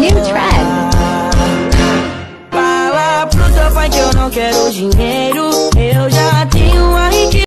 new track. Fala pro teu pai que eu não quero dinheiro